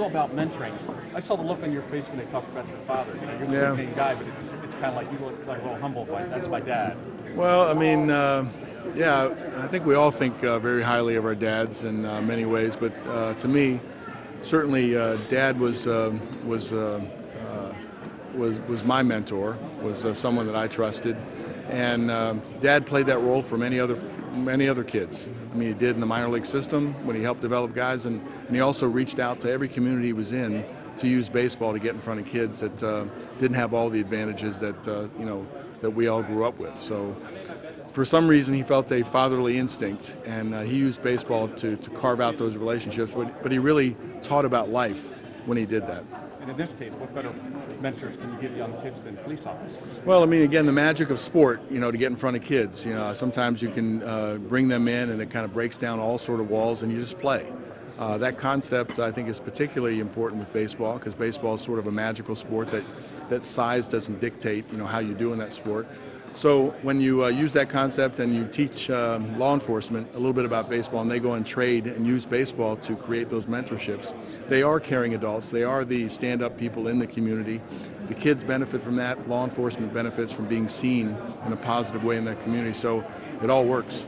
all about mentoring. I saw the look on your face when they talked about your father. You know, you're the Yeah. main guy, but it's it's kind of like you look like a little humble. Like that's my dad. Well, I mean, uh, yeah, I think we all think uh, very highly of our dads in uh, many ways, but uh, to me, certainly, uh, Dad was uh, was uh, uh, was was my mentor, was uh, someone that I trusted, and Dad played that role for many other many other kids. I mean, he did in the minor league system when he helped develop guys, and, and he also reached out to every community he was in to use baseball to get in front of kids that uh, didn't have all the advantages that uh, you know that we all grew up with. So for some reason he felt a fatherly instinct and uh, he used baseball to, to carve out those relationships but, but he really taught about life when he did that. And in this case, what better mentors can you give young kids than police officers? well i mean again the magic of sport you know to get in front of kids. You know sometimes you can uh, bring them in and it kind of breaks down all sort of walls and you just play uh, that concept i think is particularly important with baseball because baseball is sort of a magical sport that, that size doesn't dictate you know how you do in that sport so when you uh, use that concept and you teach um, law enforcement a little bit about baseball and they go and trade and use baseball to create those mentorships, they are caring adults. They are the stand-up people in the community. The kids benefit from that. Law enforcement benefits from being seen in a positive way in that community. So it all works.